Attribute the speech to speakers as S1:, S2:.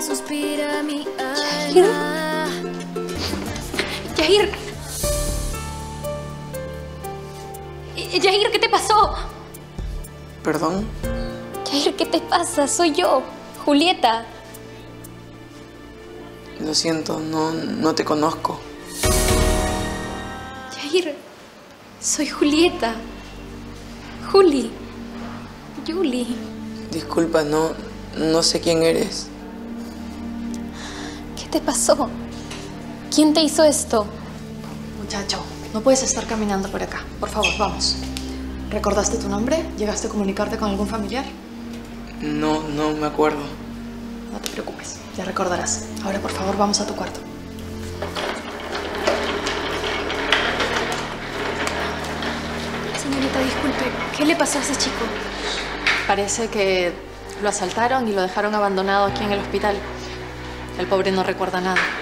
S1: que suspira mi
S2: Yair.
S1: alma.
S2: Yair. Eh, Yair, ¿qué te pasó?
S3: ¿Perdón?
S2: Yair, ¿qué te pasa? Soy yo, Julieta.
S3: Lo siento, no, no te conozco.
S2: Yair, soy Julieta. Juli. Julie.
S3: Disculpa, no, no sé quién eres.
S2: ¿Qué te pasó? ¿Quién te hizo esto?
S4: Muchacho, no puedes estar caminando por acá. Por favor, vamos. ¿Recordaste tu nombre? ¿Llegaste a comunicarte con algún familiar?
S3: No, no me acuerdo.
S4: No te preocupes, ya recordarás. Ahora, por favor, vamos a tu cuarto.
S2: Señorita, disculpe, ¿qué le pasó a ese chico?
S4: Parece que lo asaltaron y lo dejaron abandonado aquí en el hospital. El pobre no recuerda nada.